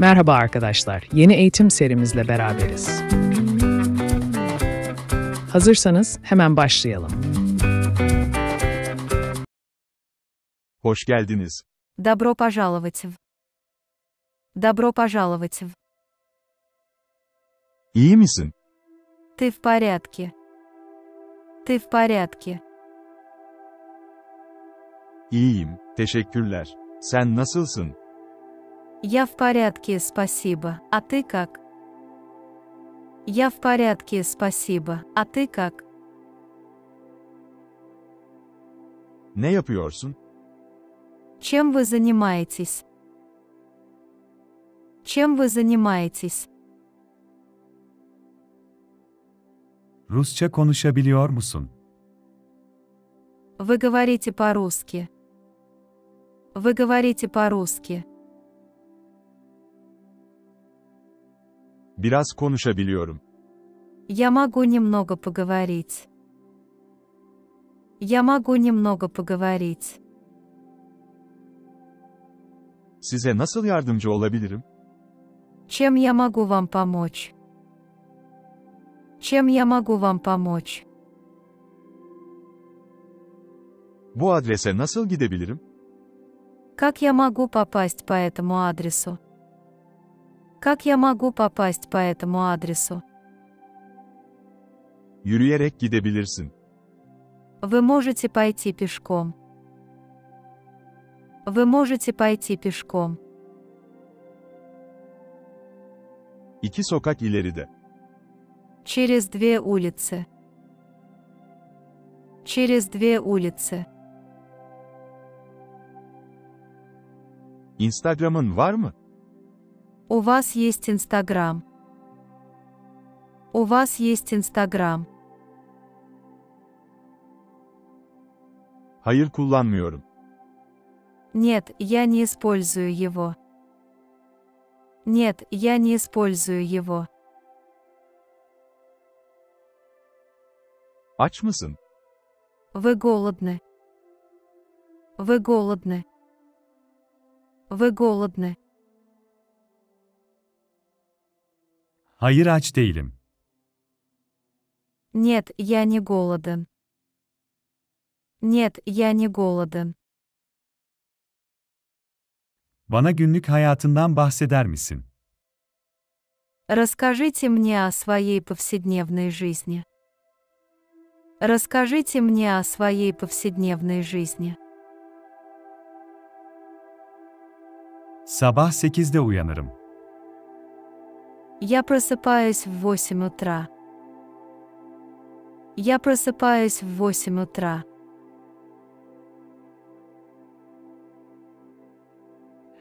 Merhaba arkadaşlar, yeni eğitim serimizle beraberiz. Hazırsanız hemen başlayalım. Hoş geldiniz. Добро пожаловать в. Добро пожаловать в. İyi misin? Ты в порядке. Ты в порядке. İyiyim, teşekkürler. Sen nasılsın? Я в порядке, спасибо. А ты как? Я в порядке, спасибо. А ты как? Ne yapıyorsun? Чем вы занимаетесь? Чем вы занимаетесь? Rusça konuşabiliyor musun? Вы говорите по-русски. Вы говорите по-русски. Biraz konuşabiliyorum. Я могу немного поговорить. Я могу немного поговорить. Size nasıl yardımcı olabilirim? Чем я могу вам помочь? Чем я могу вам помочь? Bu adrese nasıl gidebilirim? Как я могу попасть по этому адресу? Как я могу попасть по этому адресу? Yürüyerek gidebilirsin. Вы можете пойти пешком. Вы можете пойти пешком. İki sokak ileride. Через две улицы. Через две улицы. Instagram'ın var mı? У вас есть Инстаграм. У вас есть Инстаграм. Hayır kullanmıyorum. Нет, я не использую его. Нет, я не использую его. Aç mısın? Вы голодны. Вы голодны. Вы голодны. Hayır aç değilim. Нет, я не голоден. Нет, я не голоден. Bana günlük hayatından bahseder misin? Расскажите мне о своей повседневной жизни. Расскажите мне о своей повседневной жизни. Sabah 8'de uyanırım. Я просыпаюсь в 8 утра. Я просыпаюсь в 8 утра.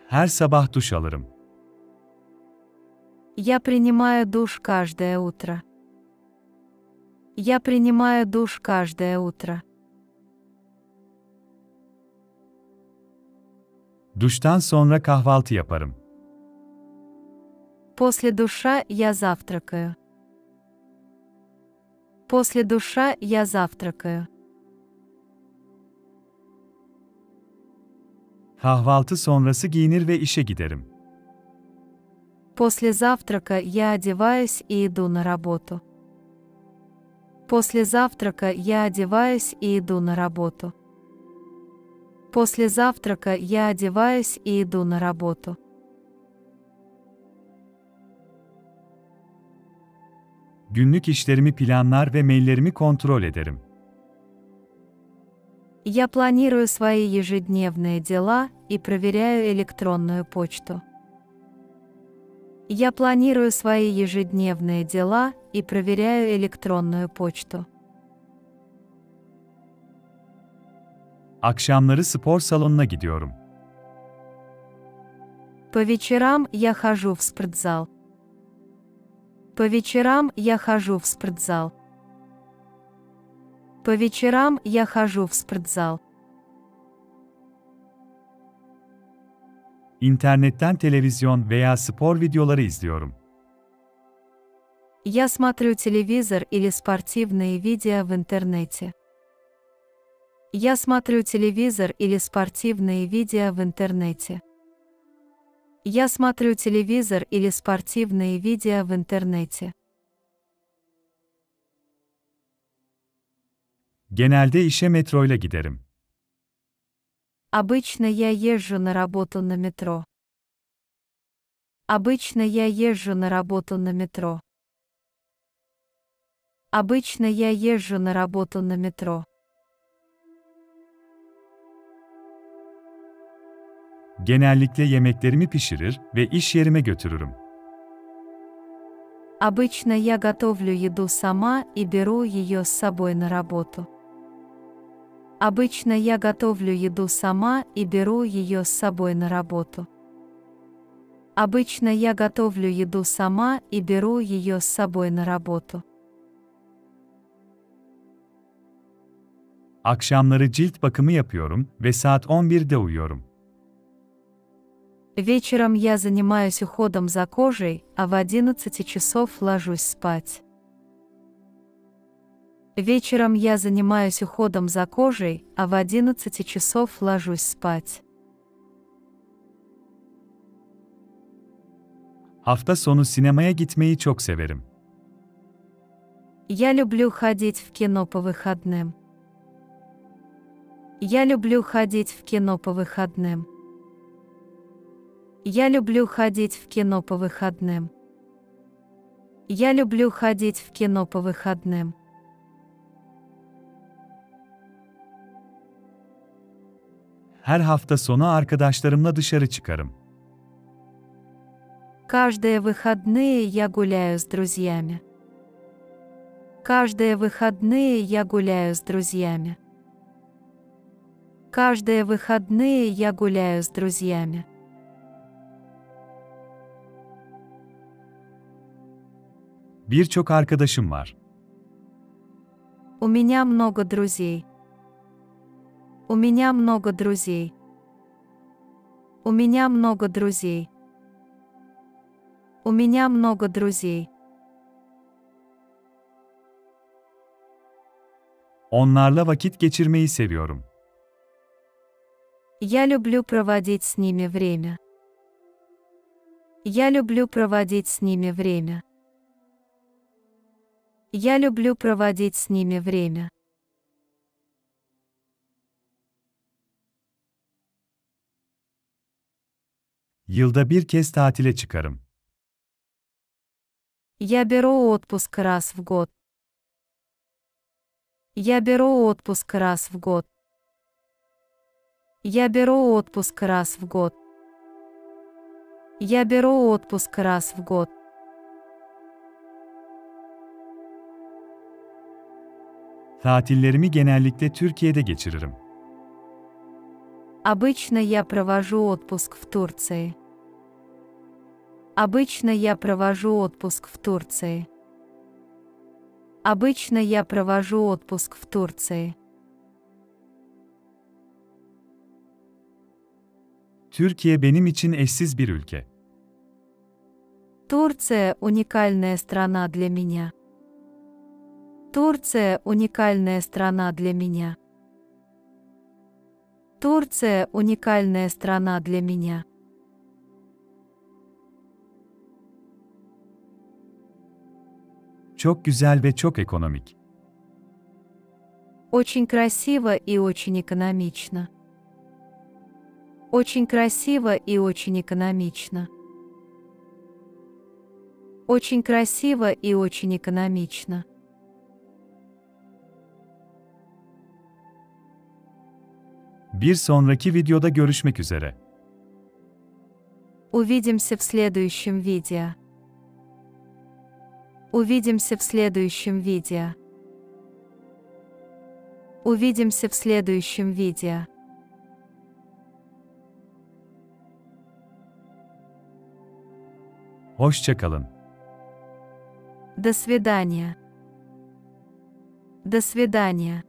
Her sabah duş alırım. Я принимаю душ каждое утро. Я принимаю душ каждое утро. Duştan sonra kahvaltı yaparım. После душа я завтракаю. После душа я завтракаю. Kahvaltı sonrası giyinir ve işe giderim. После завтрака я одеваюсь и иду на работу. После завтрака я одеваюсь и иду на работу. После завтрака я одеваюсь и иду на работу. Günlük işlerimi planlar ve maillerimi kontrol ederim. Я планирую свои ежедневные дела и проверяю электронную почту. Я планирую свои ежедневные дела и проверяю электронную почту. Akşamları spor salonuna gidiyorum. По вечерам я хожу в спортзал. По вечерам я хожу в спортзал. По вечерам я хожу в спортзал. İnternetten televizyon veya spor videoları izliyorum. Я смотрю телевизор или спортивные видео в интернете. Я смотрю телевизор или спортивные видео в интернете. Я смотрю телевизор или спортивные видео в интернете. Genelde işe metroyla giderim. Обычно я езжу на работу на метро. Обычно я езжу на работу на метро. Обычно я езжу на работу на метро. Genellikle yemeklerimi pişirir ve iş yerime götürürüm. Обычно я готовлю еду сама и беру ее с собой на работу. Обычно я готовлю еду сама и беру ее с собой на работу. Обычно я готовлю еду сама и беру ее с собой на работу. Akşamları cilt bakımı yapıyorum ve saat 11'de uyuyorum. Вечером я занимаюсь уходом за кожей, а в 11 часов ложусь спать. Вечером я занимаюсь уходом за кожей, а в 11 часов ложусь спать. Hafta sonu sinemaya gitmeyi çok severim. Я люблю ходить в кино по выходным. Я люблю ходить в кино по выходным. Я люблю ходить в кино по выходным. Я люблю ходить в кино по выходным. Her hafta sonu arkadaşlarımla dışarı çıkarım. Каждые выходные я гуляю с друзьями. Каждые выходные я гуляю с друзьями. Каждые выходные я гуляю с друзьями. Birçok arkadaşım var. У меня много друзей. У меня много друзей. У меня много друзей. У меня много друзей. Onlarla vakit geçirmeyi seviyorum. Я люблю проводить с ними время. Я люблю проводить с ними время. Я люблю проводить с ними время. Yılda bir kez tatile çıkarım. Я беру отпуск раз в год. Я беру отпуск раз в год. Я беру отпуск раз в год. Я беру отпуск раз в год. Tatillerimi genellikle Türkiye'de geçiririm. Обычно я провожу отпуск в Турции. Обычно я провожу отпуск в Турции. Обычно я провожу отпуск в Турции. Türkiye benim için eşsiz bir ülke. Турция – уникальная страна для меня. Турция – уникальная страна для меня. Турция – уникальная страна для меня. Çok güzel ve çok ekonomik. Очень красиво и очень экономично. Очень красиво и очень экономично. Очень красиво и очень экономично. Bir sonraki videoda görüşmek üzere. Увидимся в следующем видео. Увидимся в следующем видео. Увидимся в следующем видео. Hoşça kalın. До свидания. До свидания.